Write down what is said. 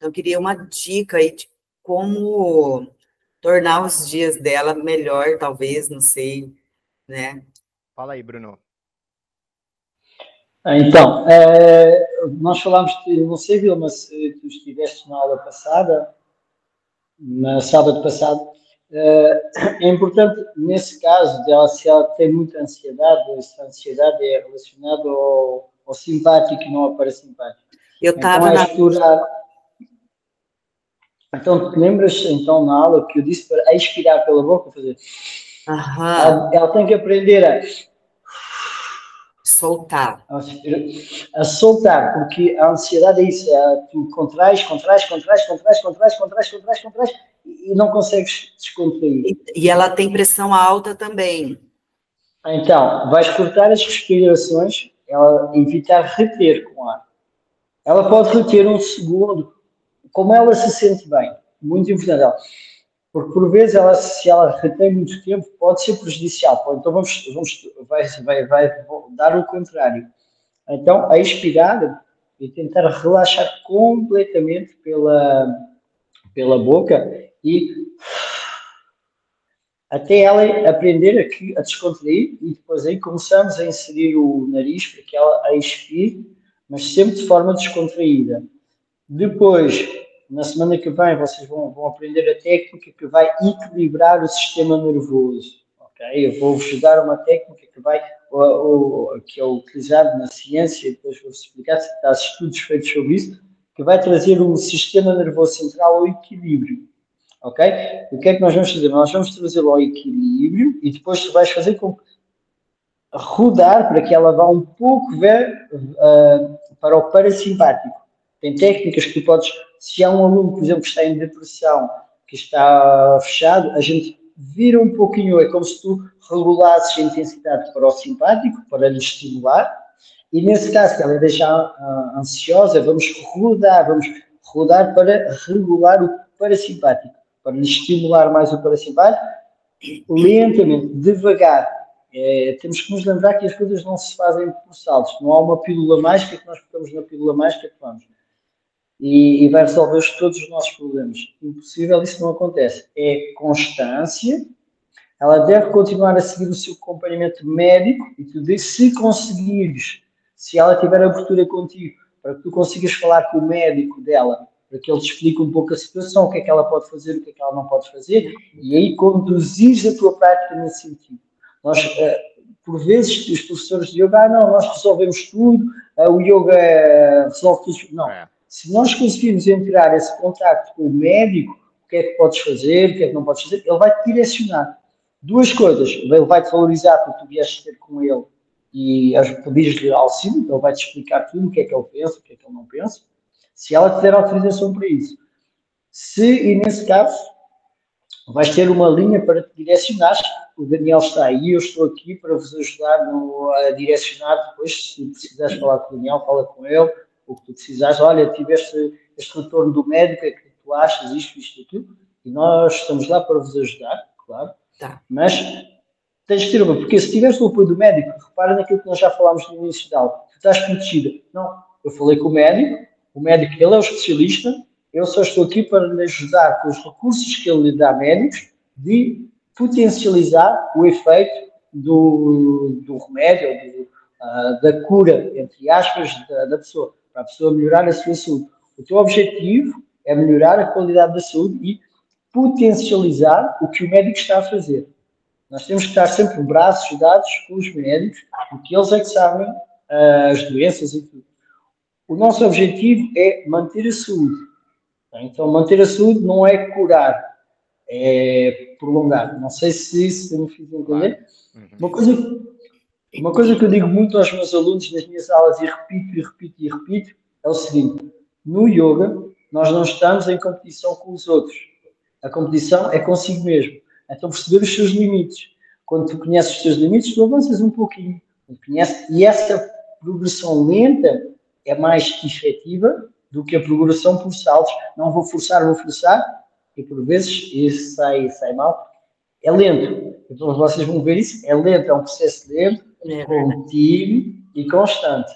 Então, eu queria uma dica aí de como tornar os dias dela melhor, talvez, não sei, né? Fala aí, Bruno. Ah, então, é, nós falámos não sei, Vilma, se tu estiveste na aula passada, na sábado passado, é, é importante, nesse caso, dela, se ela tem muita ansiedade, essa ansiedade é relacionada ao, ao simpático e não ao parasimpático. Eu estava então, é na... Então, lembras então na aula que eu disse para expirar pela boca, fazer. Ela, ela, tem que aprender a soltar. A, soltar, porque a ansiedade é isso, é, tu contrais, contrais, contrais, contrais, contrais, contrais, contrais, contrais e não consegues descontrair. E, e ela tem pressão alta também. Então, vais cortar as respirações, ela evitar reter com ar. Ela pode reter um segundo, como ela se sente bem, muito importante. Porque por vezes ela, se ela retém muito tempo, pode ser prejudicial. Então vamos, vamos vai, vai, vai dar o contrário. Então, a expirar e tentar relaxar completamente pela, pela boca e até ela aprender aqui a descontrair e depois aí começamos a inserir o nariz para que ela expire, mas sempre de forma descontraída. Depois, na semana que vem, vocês vão, vão aprender a técnica que vai equilibrar o sistema nervoso. Okay? Eu vou-vos dar uma técnica que vai que é utilizado na ciência, depois vou-vos explicar, se há estudos feitos sobre isso, que vai trazer o sistema nervoso central ao equilíbrio. Ok? O que é que nós vamos fazer? Nós vamos trazê-lo ao equilíbrio e depois tu vais fazer com rodar para que ela vá um pouco ver, uh, para o parasimpático. Tem técnicas que tu podes, se há um aluno, por exemplo, que está em depressão, que está fechado, a gente vira um pouquinho, é como se tu regulasses a intensidade para o simpático, para lhe estimular, e nesse caso, que ela deixa uh, ansiosa, vamos rodar, vamos rodar para regular o parasimpático, para lhe estimular mais o parasimpático, lentamente, devagar. É, temos que nos lembrar que as coisas não se fazem por saltos, não há uma pílula mágica que nós botamos na pílula mágica que vamos e, e vai resolver todos os nossos problemas. Impossível, isso não acontece. É constância, ela deve continuar a seguir o seu acompanhamento médico e tu se conseguires, se ela tiver abertura contigo, para que tu consigas falar com o médico dela, para que ele te explique um pouco a situação, o que é que ela pode fazer, o que é que ela não pode fazer, e aí conduzires a tua prática nesse sentido. Nós, eh, por vezes, os professores de yoga, ah, não, nós resolvemos tudo, eh, o yoga eh, resolve tudo. Não. Se nós conseguirmos entrar esse contato com o médico, o que é que podes fazer, o que é que não podes fazer, ele vai te direcionar. Duas coisas, ele vai te valorizar porque tu vieste ter com ele e pedires-lhe auxílio, ele vai te explicar tudo, o que é que ele pensa, o que é que ele não pensa, se ela te der autorização para isso. Se, e nesse caso, vais ter uma linha para te direcionar, o Daniel está aí, eu estou aqui para vos ajudar no, a direcionar depois, se precisares falar com o Daniel, fala com ele, o que tu precisares, olha, tiveste este retorno do médico, é que tu achas isto, isto e aquilo, e nós estamos lá para vos ajudar, claro, tá. mas tens de ter uma, porque se tiveres o apoio do médico, repara naquilo que nós já falámos no início da aula, tu estás protegida. Não, eu falei com o médico, o médico, ele é o especialista, eu só estou aqui para lhe ajudar com os recursos que ele lhe dá médicos de potencializar o efeito do, do remédio, do, uh, da cura, entre aspas, da, da pessoa para a pessoa melhorar a sua saúde. O teu objetivo é melhorar a qualidade da saúde e potencializar o que o médico está a fazer. Nós temos que estar sempre braços dados com os médicos, porque eles é que sabem uh, as doenças e tudo. O nosso objetivo é manter a saúde. Então, manter a saúde não é curar, é prolongar. Não sei se isso me fiz entender. Uhum. Uma coisa uma coisa que eu digo muito aos meus alunos nas minhas aulas e repito e repito e repito é o seguinte: no yoga, nós não estamos em competição com os outros. A competição é consigo mesmo. Então, perceber os seus limites. Quando tu conheces os teus limites, tu avanças um pouquinho. e essa progressão lenta é mais efetiva do que a progressão por saltos. Não vou forçar, vou forçar, e por vezes isso sai, sai mal. É lento. Então vocês vão ver isso. É lento, é um processo lento, é contínuo e constante.